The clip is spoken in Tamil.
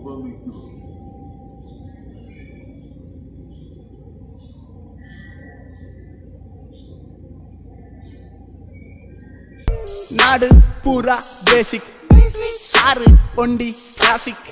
உபமிக்கும். நாடு பூரா பேசிக் சாரு ஒண்டி கிளாசிக்